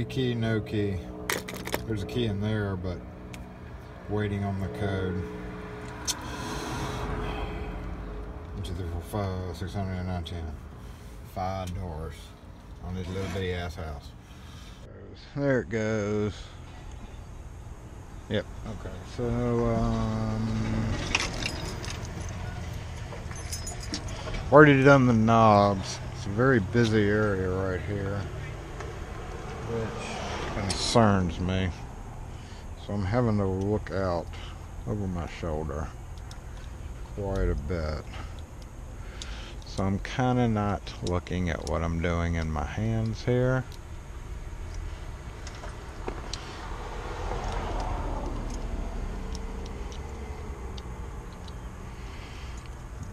Uh, rekey, no key. There's a key in there, but waiting on the code. One, two, three, four, five, six hundred and nine, ten. Five doors on this little bitty ass house. There it goes. Yep. Okay. So, um, already done the knobs. It's a very busy area right here, which concerns me. So I'm having to look out over my shoulder quite a bit. So I'm kind of not looking at what I'm doing in my hands here.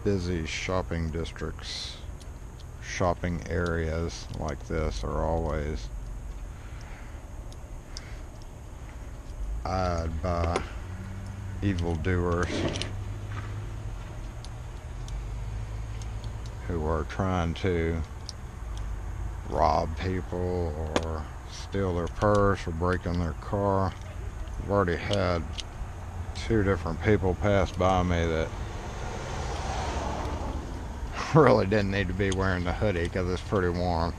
Busy shopping districts, shopping areas like this are always eyed by evildoers. who are trying to rob people or steal their purse or break in their car. I've already had two different people pass by me that really didn't need to be wearing the hoodie because it's pretty warm.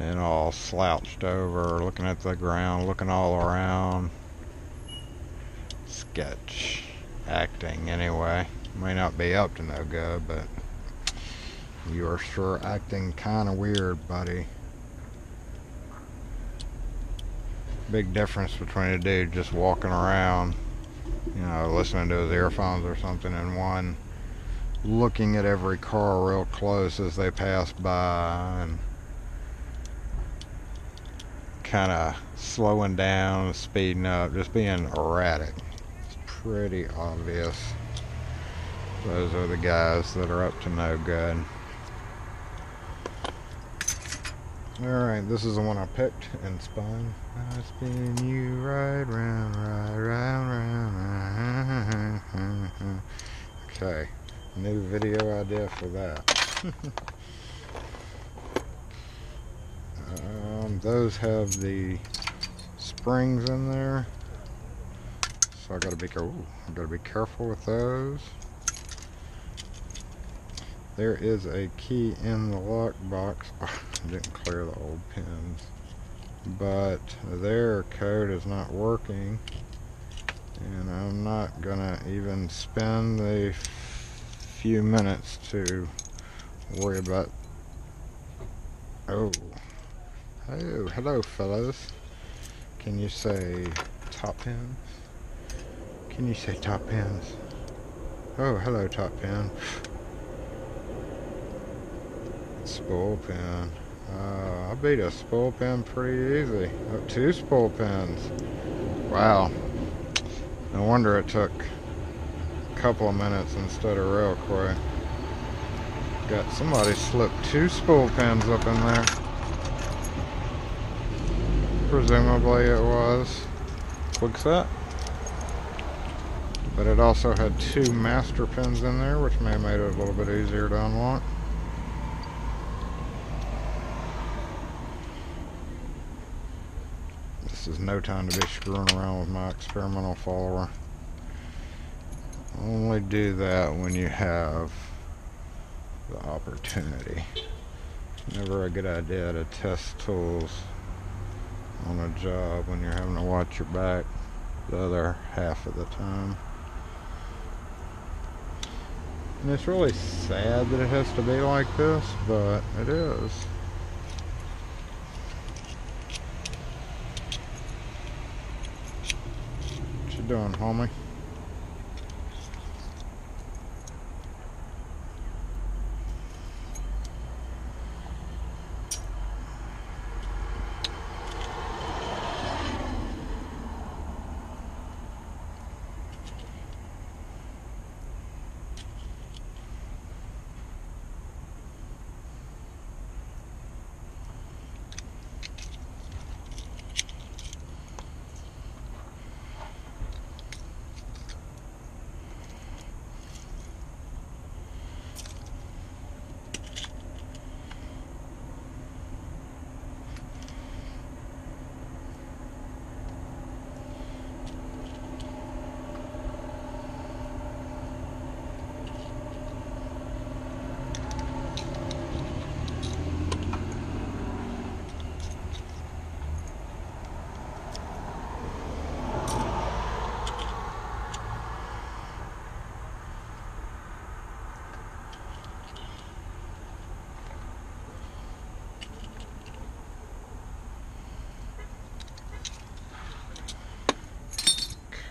And all slouched over, looking at the ground, looking all around. Sketch acting, anyway. May not be up to no good, but you are sure acting kind of weird, buddy. Big difference between a dude just walking around, you know, listening to his earphones or something, and one looking at every car real close as they pass by and kind of slowing down, speeding up, just being erratic. It's pretty obvious. Those are the guys that are up to no good. Alright, this is the one I picked and spun. I spin you right round, right round, round. Okay, new video idea for that. um, those have the springs in there. So I gotta be careful. I gotta be careful with those. There is a key in the lockbox. Oh, I didn't clear the old pins. But their code is not working. And I'm not gonna even spend the few minutes to worry about oh oh hello fellas. can you say top pins can you say top pins oh hello top pin spool pin. Uh, I beat a spool pin pretty easy. Oh, two spool pins. Wow. No wonder it took a couple of minutes instead of real quick. Got somebody slipped two spool pins up in there. Presumably it was Kwikset. But it also had two master pins in there, which may have made it a little bit easier to unlock. This is no time to be screwing around with my experimental follower. Only do that when you have the opportunity. Never a good idea to test tools on a job when you're having to watch your back the other half of the time. And it's really sad that it has to be like this, but it is. What you doing, homie?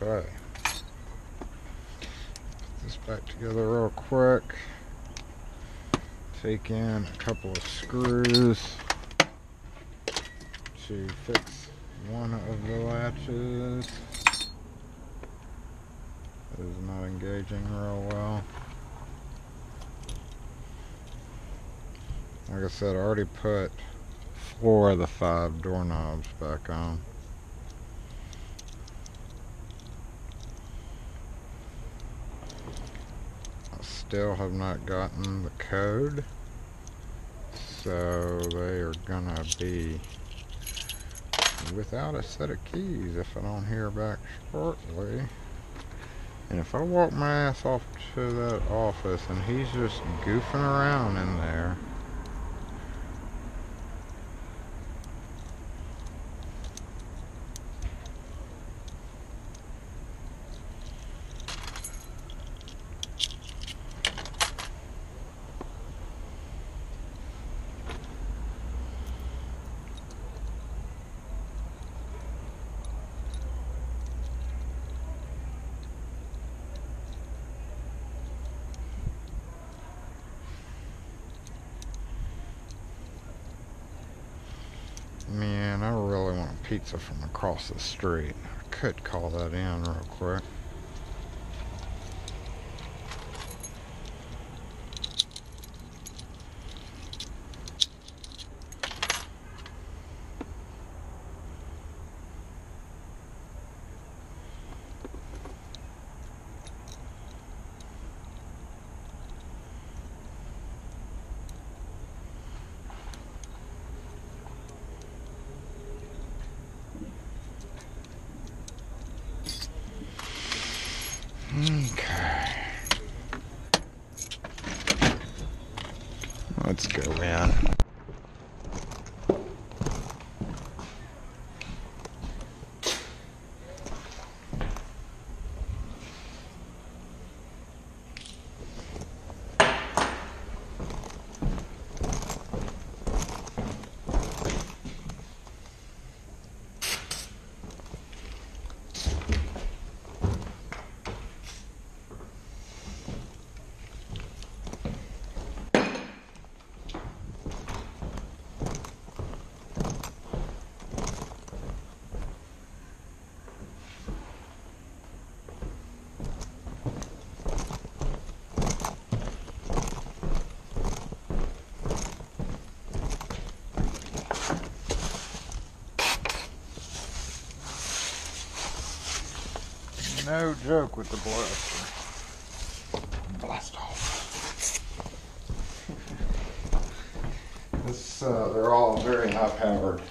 Okay. Put this back together real quick. Take in a couple of screws to fix one of the latches. It is not engaging real well. Like I said, I already put four of the five doorknobs back on. I still have not gotten the code, so they are gonna be without a set of keys if I don't hear back shortly. And if I walk my ass off to that office and he's just goofing around in there, I really want a pizza from across the street. I could call that in real quick. Okay. Let's go in. No joke with the blaster. Blast off. this, uh, they're all very high powered.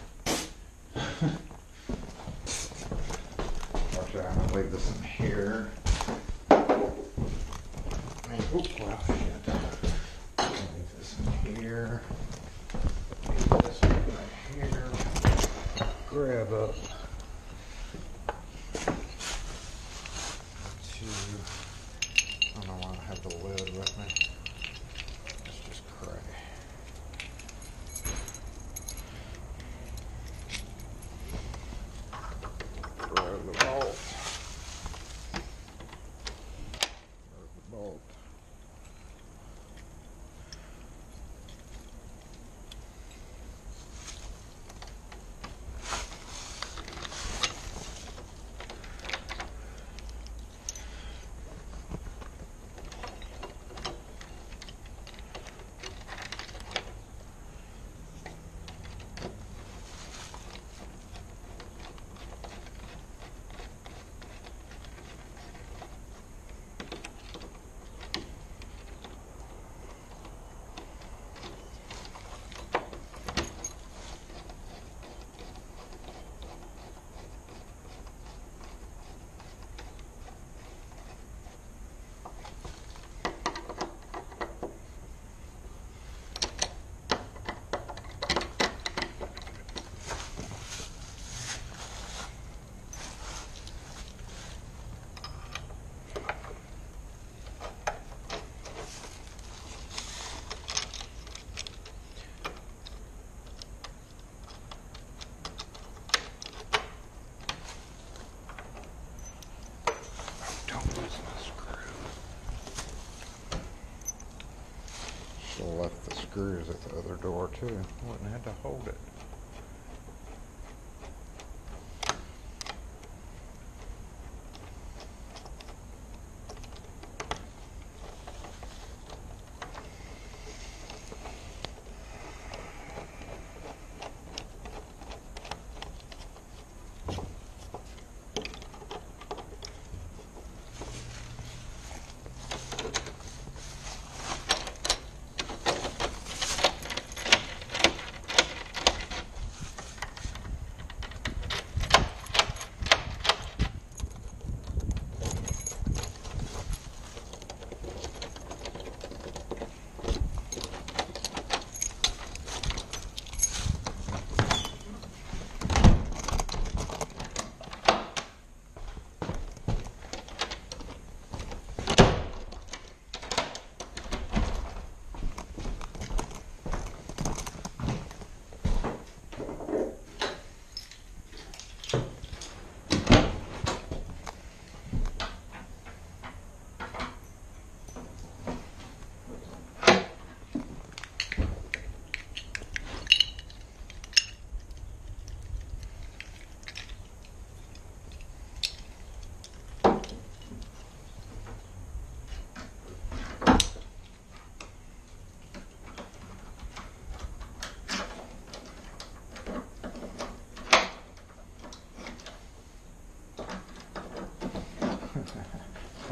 Too. Wouldn't have to hold it.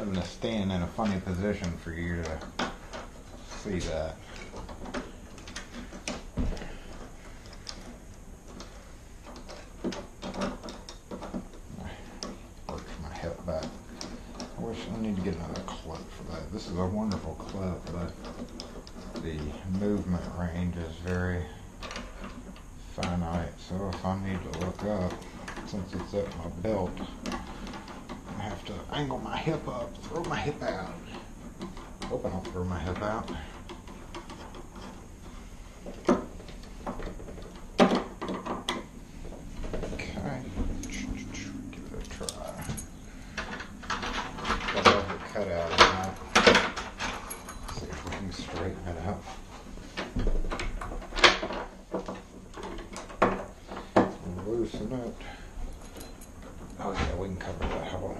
having to stand in a funny position for you to see that. Works my hip back. I wish I need to get another clip for that. This is a wonderful clip, but the movement range is very finite. So if I need to look up, since it's at my belt, angle my hip up, throw my hip out. Hope I don't throw my hip out. Okay, give it a try. Got rubber cutout that. See if we can straighten it out. Loosen it. Oh yeah, we can cover that hole.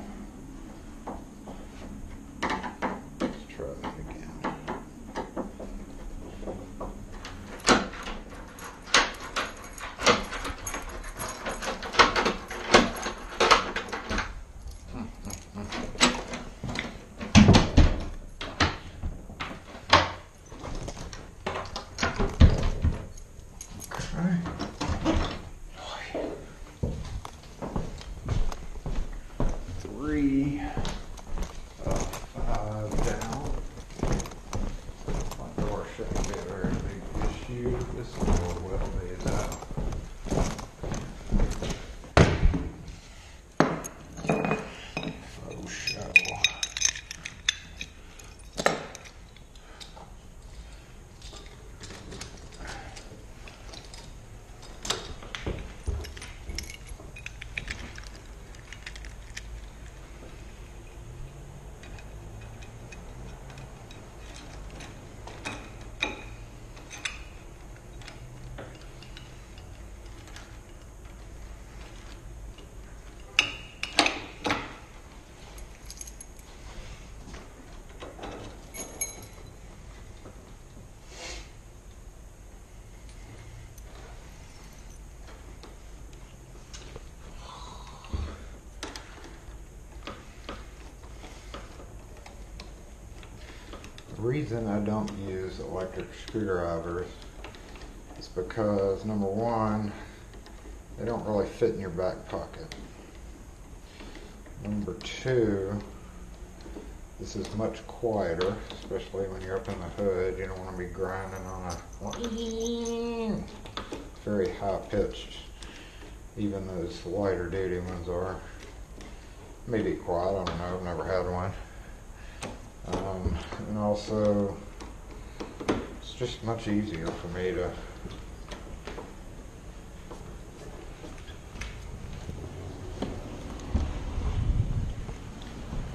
Reason I don't use electric screwdrivers is because number one, they don't really fit in your back pocket. Number two, this is much quieter, especially when you're up in the hood. You don't want to be grinding on a very high pitched. Even those lighter duty ones are. Maybe quiet, I don't know, I've never had one. Um, and also, it's just much easier for me to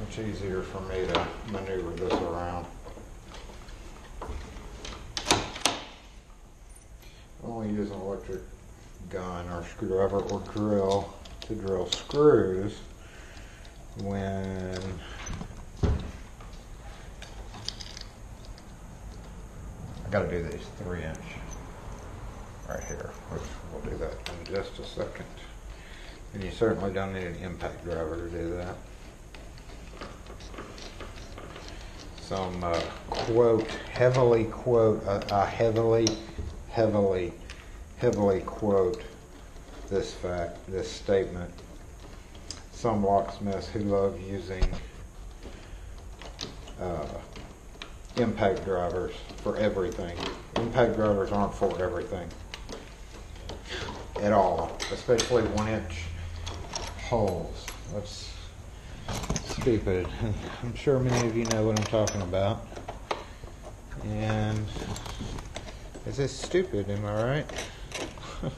much easier for me to maneuver this around. only use an electric gun or screwdriver or drill to drill screws when gotta do these three inch right here, which we'll do that in just a second. And you certainly don't need an impact driver to do that. Some uh, quote, heavily quote, uh, uh, heavily, heavily, heavily quote this fact, this statement. Some locksmiths who love using uh, impact drivers for everything. Impact drivers aren't for everything at all, especially one inch holes. That's stupid. I'm sure many of you know what I'm talking about. And it's just stupid, am I right?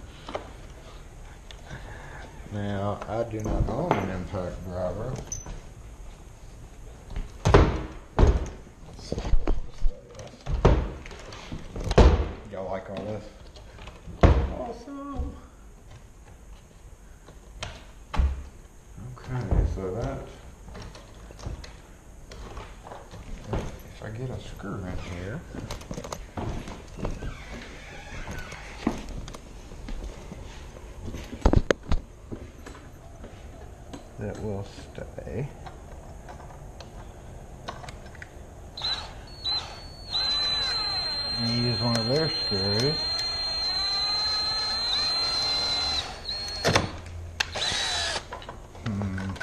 now, I do not own an impact driver. Y'all this? Awesome. Okay, so that if I get a screw in here. One screws. Hmm.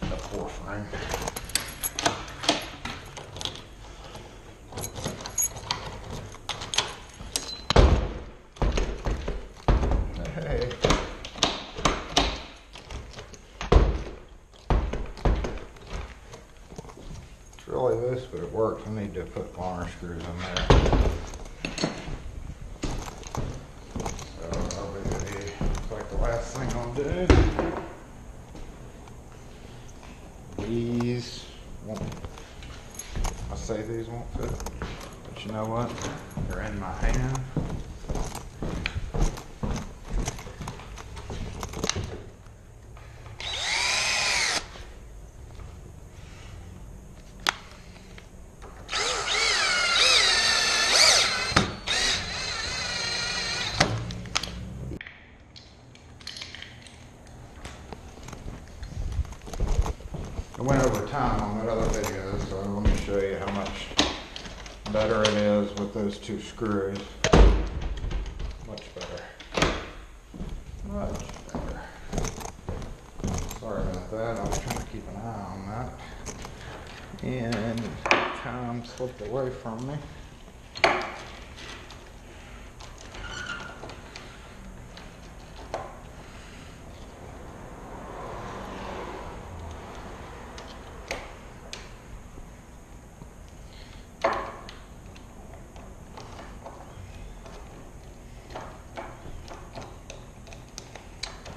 The poor thing. Hey. It's really loose, but it works. I need to put wire screws in there. So that'll be like the last thing I'll do. These won't, I say these won't fit, but you know what? They're in my hand. I went over time on that other video, so let me show you how much better it is with those two screws. Much better. Much better. Sorry about that, I was trying to keep an eye on that. And time slipped away from me.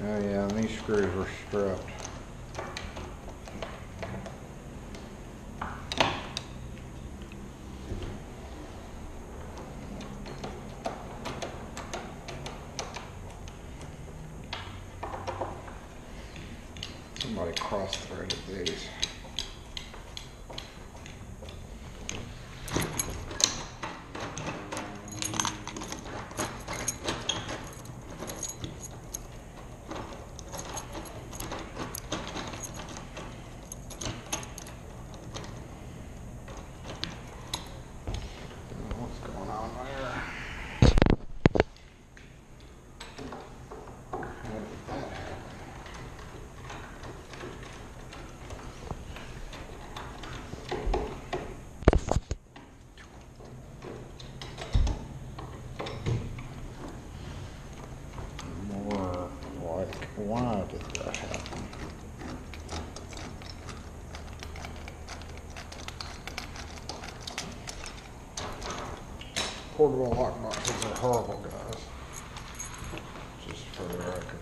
Oh and these screws were strapped. Somebody cross-threaded these. What's going on there? How did that happen? Portable lock boxes are horrible, guys. Just for the record.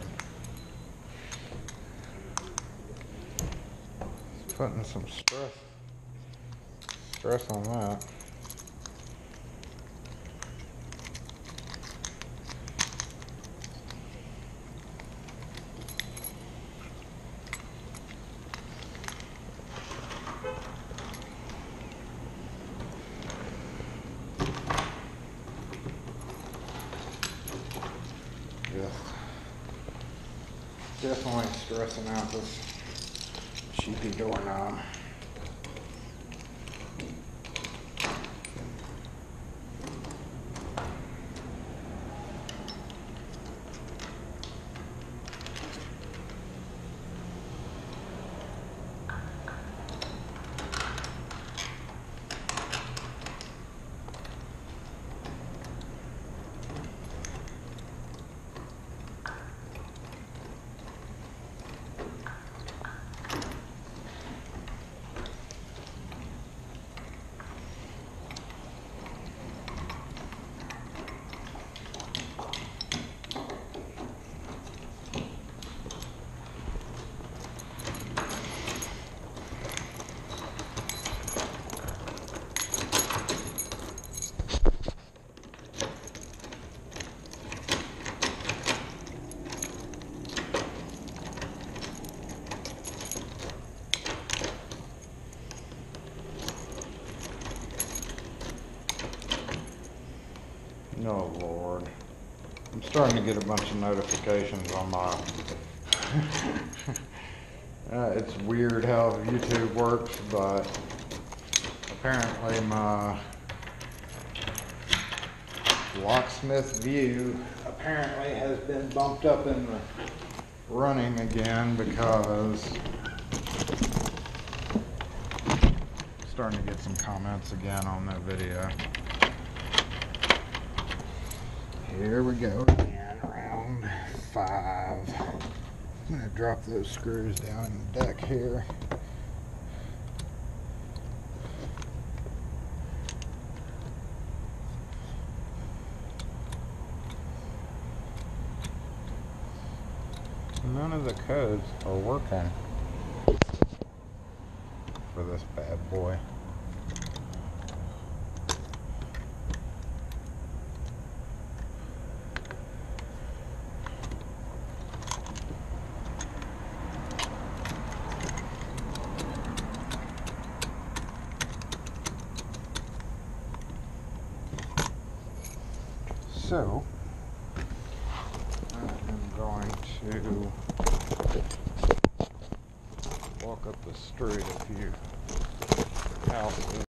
It's putting some stress, stress on that. Just definitely stressing out this cheapy doorknob. Um, No, Lord. I'm starting to get a bunch of notifications on my. uh, it's weird how YouTube works, but apparently my locksmith view apparently has been bumped up in the running again because starting to get some comments again on that video. Here we go five. I'm gonna drop those screws down in the deck here. None of the codes are working for this bad boy. So, I'm going to walk up the street a few houses